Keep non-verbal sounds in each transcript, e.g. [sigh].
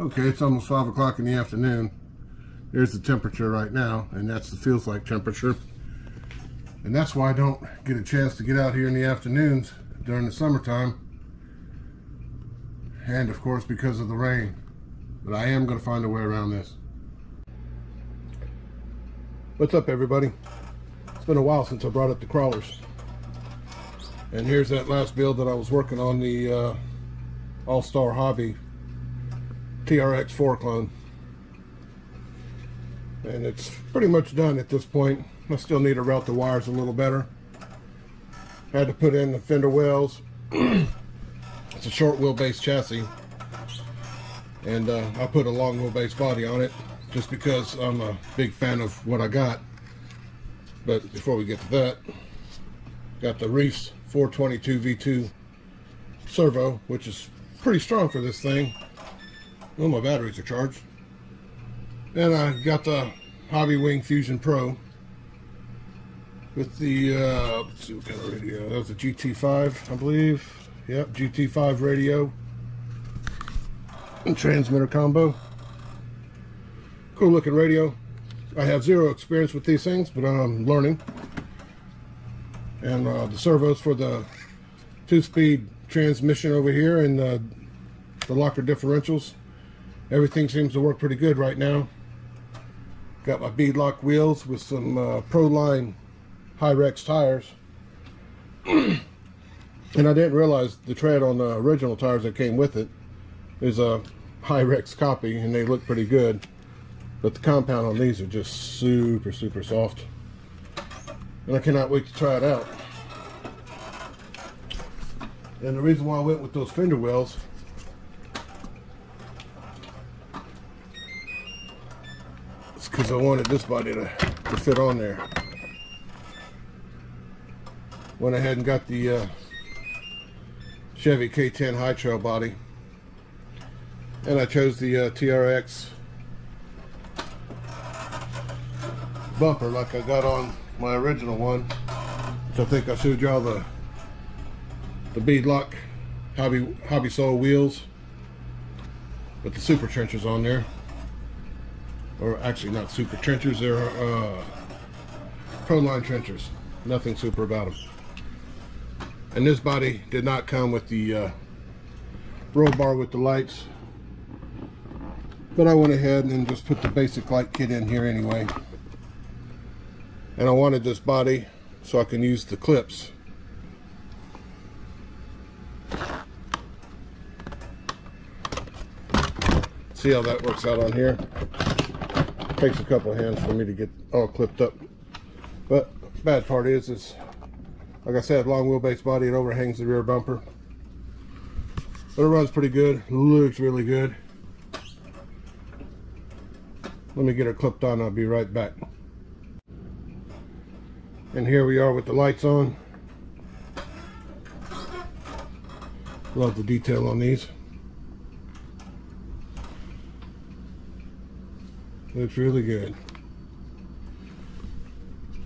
Okay, it's almost 5 o'clock in the afternoon. There's the temperature right now, and that's the feels like temperature. And that's why I don't get a chance to get out here in the afternoons during the summertime. And of course because of the rain. But I am going to find a way around this. What's up everybody? It's been a while since I brought up the crawlers. And here's that last build that I was working on the uh, Austar Hobby TRX 4 clone. And it's pretty much done at this point. I still need to route the wires a little better. Had to put in the fender wells. [clears throat] it's a short wheelbase chassis. And uh, I put a long wheelbase body on it just because I'm a big fan of what I got. But before we get to that, got the Reefs 422 V2 servo, which is pretty strong for this thing. Well, my batteries are charged. And I got the Hobbywing Fusion Pro with the, uh, let's see what kind of radio. That was a GT5, I believe. Yep, GT5 radio and transmitter combo. Cool looking radio. I have zero experience with these things, but I'm learning. And uh, the servos for the two-speed transmission over here and uh, the locker differentials. Everything seems to work pretty good right now. Got my beadlock wheels with some uh, Proline Hyrax tires. [clears throat] and I didn't realize the tread on the original tires that came with it is a Hyrax copy and they look pretty good. But the compound on these are just super, super soft. And I cannot wait to try it out. And the reason why I went with those fender wells because I wanted this body to, to fit on there. Went ahead and got the uh, Chevy K10 High Trail body. And I chose the uh, TRX bumper like I got on my original one which I think I showed y'all the the beadlock hobby hobby sole wheels with the super trenchers on there or actually not super trenchers they're uh, Proline trenchers nothing super about them and this body did not come with the uh, roll bar with the lights. But I went ahead and just put the basic light kit in here anyway. And I wanted this body so I can use the clips. See how that works out on here. Takes a couple hands for me to get all clipped up. But bad part is, is like I said, long wheelbase body, it overhangs the rear bumper. But it runs pretty good, looks really good. Let me get her clipped on, I'll be right back. And here we are with the lights on. Love the detail on these. Looks really good.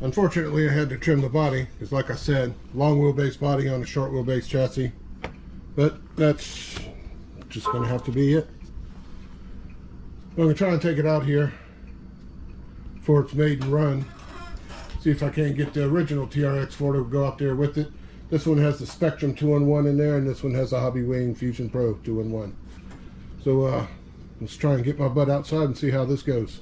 Unfortunately, I had to trim the body because, like I said, long wheelbase body on a short wheelbase chassis. But that's just going to have to be it. I'm going to try and take it out here for its maiden run. See if I can't get the original TRX4 to go out there with it. This one has the Spektrum 2-in-1 in there, and this one has a Hobbywing Fusion Pro 2-in-1. So uh, let's try and get my butt outside and see how this goes.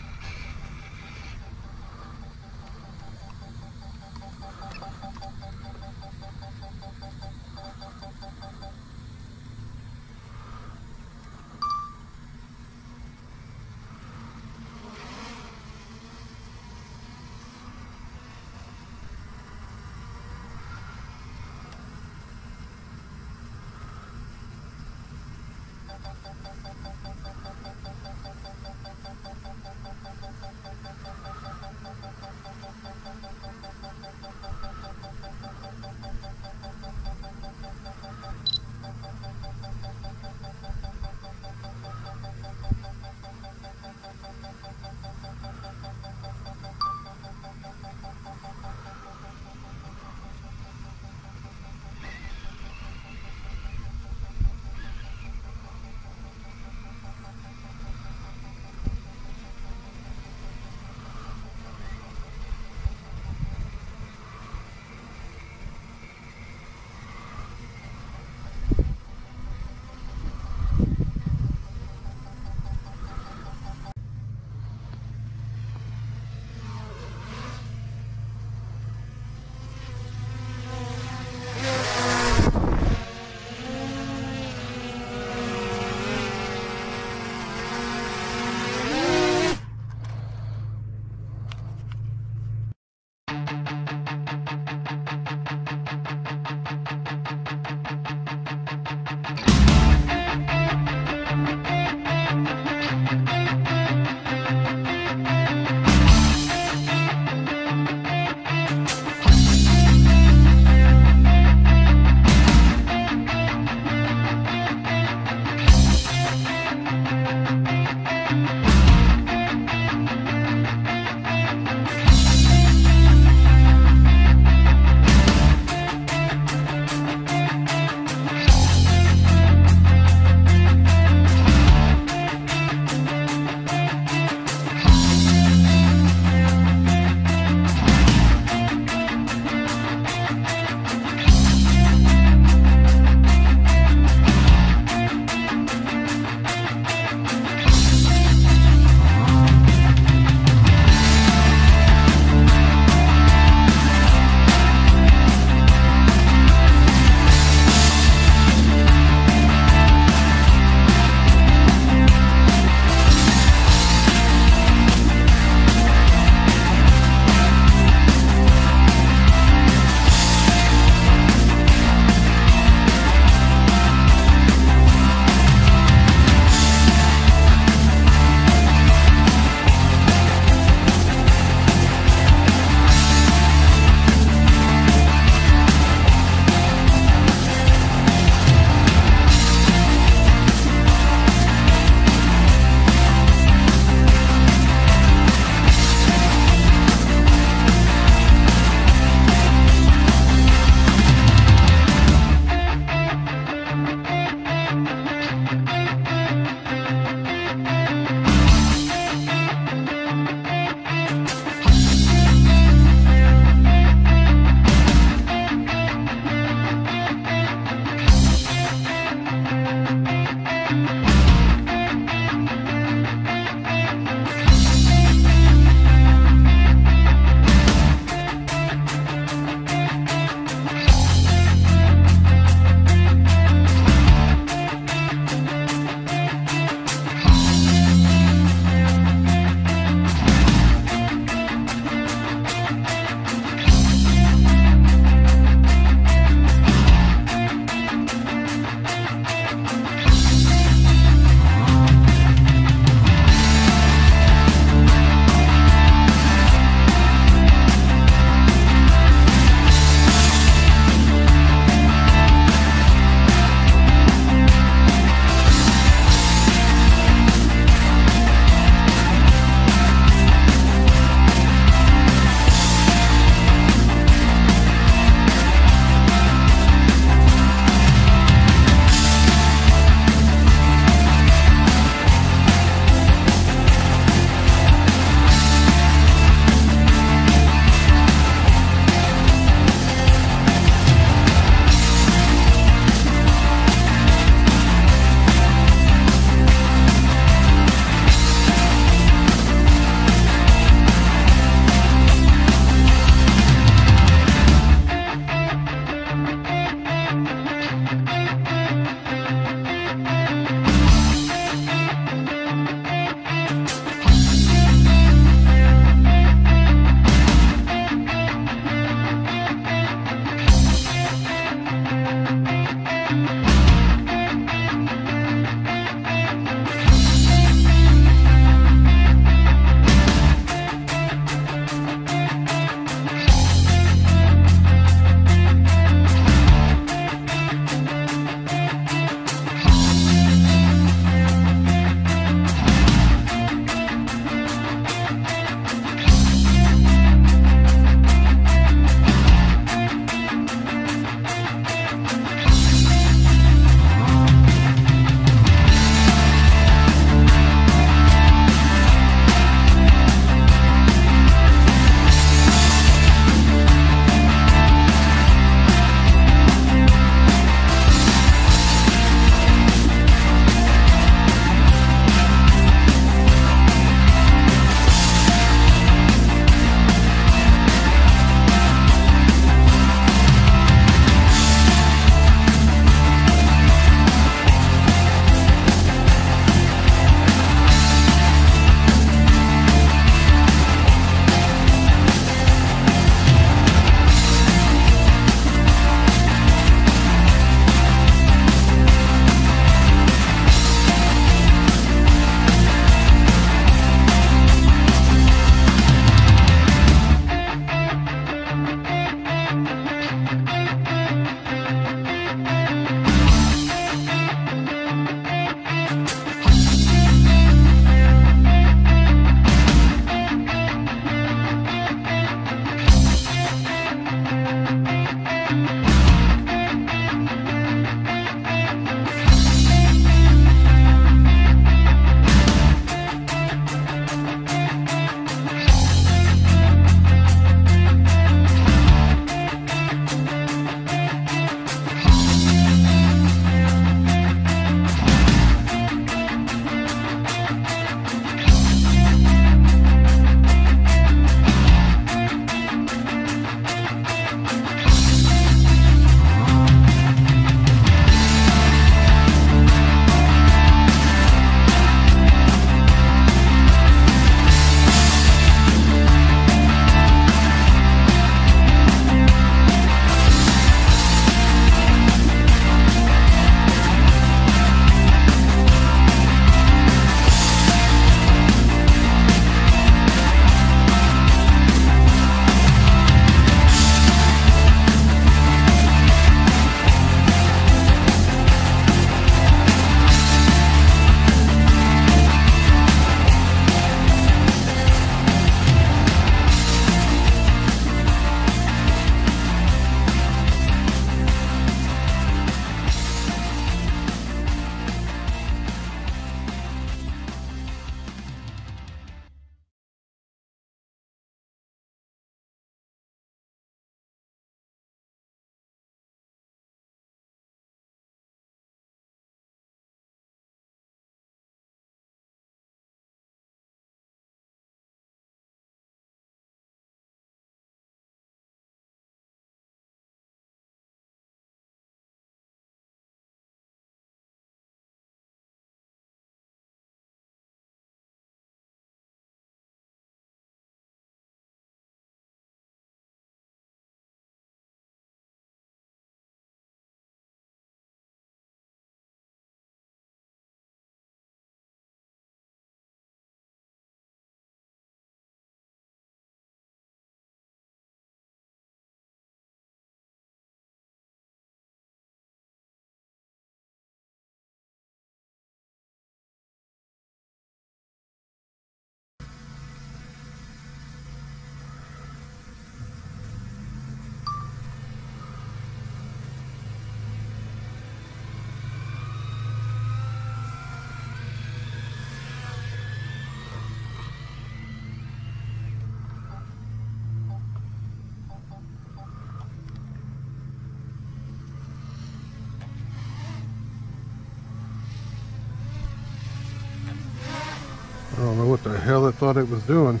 Don't know what the hell it thought it was doing.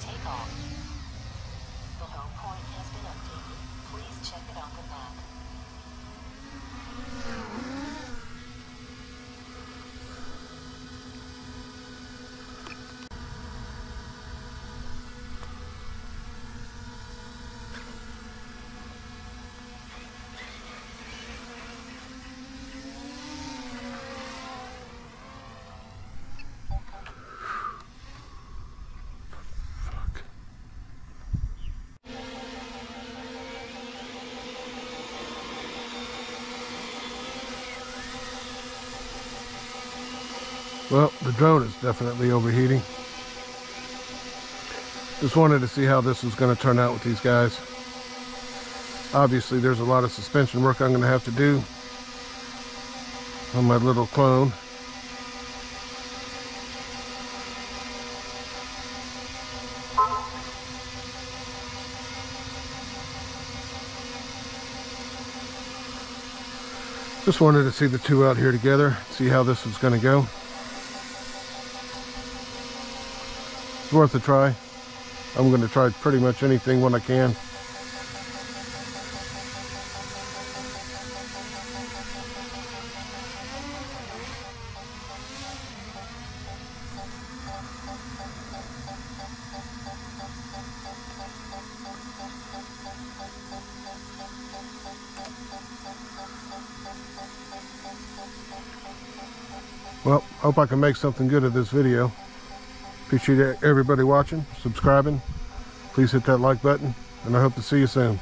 Take off. The home point has been updated. Please check it on the map. Well, the drone is definitely overheating. Just wanted to see how this was going to turn out with these guys. Obviously, there's a lot of suspension work I'm going to have to do on my little clone. Just wanted to see the two out here together, see how this was going to go. Worth a try. I'm going to try pretty much anything when I can. Well, hope I can make something good of this video. Appreciate everybody watching, subscribing. Please hit that like button, and I hope to see you soon.